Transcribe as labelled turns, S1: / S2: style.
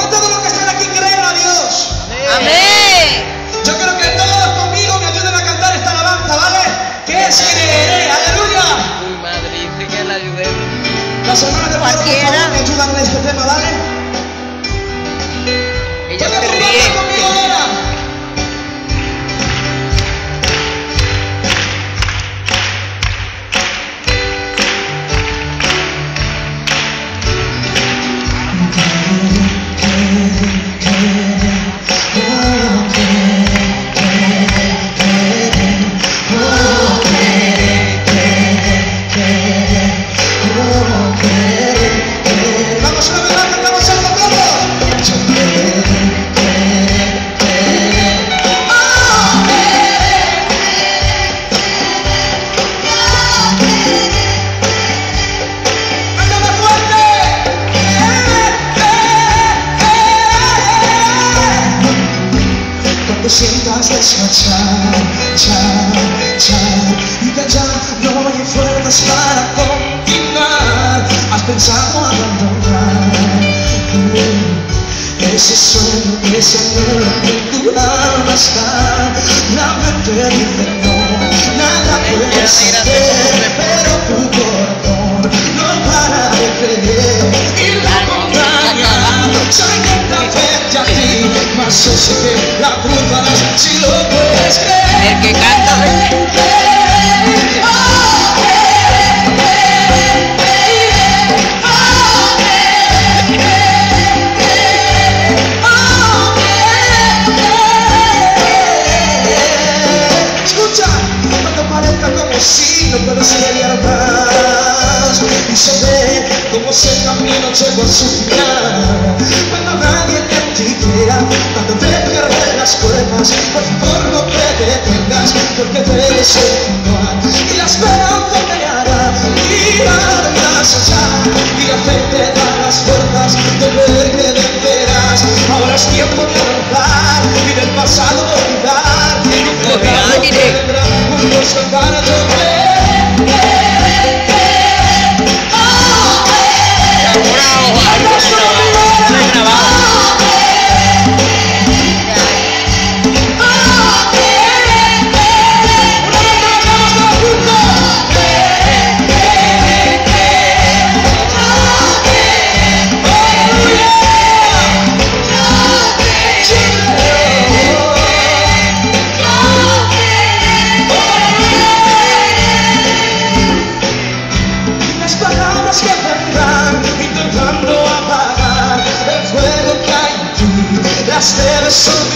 S1: ¿Cuántos de los que están aquí creen a Dios? Amén.
S2: Yo quiero que todos conmigo me ayuden a cantar esta alabanza, ¿vale? Que es creeré. Aleluya.
S1: Mi madre dice que la ayudé.
S2: Las hermanas de Pablo, por me ayudan en este tema, ¿vale?
S1: Ella se ríe.
S2: Sientas desmachar, char, char Y que ya no hay fuerzas para continuar. Has pensado abandonar Ese sueño, ese anhelo que tu alma está. La mente dice no, nada puedes hacer Pero tu corazón no para de creer. Y la montaña se encuentra frente a ti. Mas yo sé que la si lo puedes creer.
S1: El que canta.
S2: Escucha, cuando parezca como si no seguir más Y se ve como si el camino llegó a su final Cuando nadie te quiera, cuando vengan las puertas Por favor no te detengas, porque debes continuar Y la esperanza te hará mirar más allá Y hacerte dar las fuerzas de ver que vencerás Ahora es tiempo de avanzar y del pasado olvidar. Y lo que Yes.